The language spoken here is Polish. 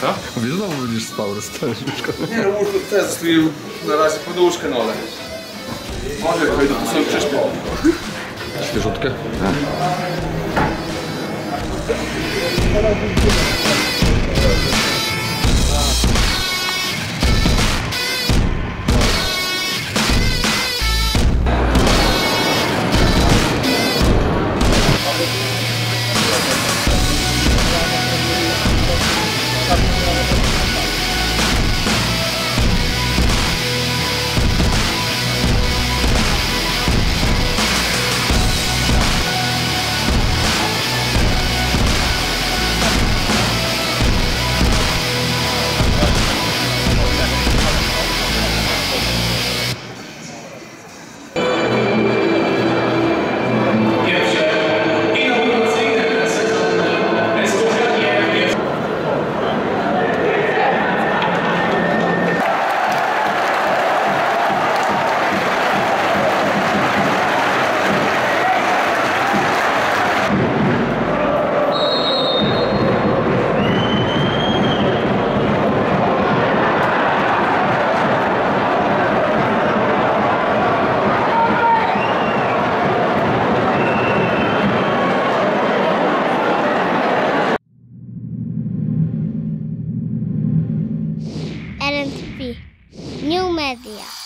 Co? Mówię, znowu będziesz spał, łóżko. Nie, no łóżko też zostawiłem na razie poduszkę, no ale... Może wejdę, to sobie prześpię. Świeżutkę? Parents P. New Media.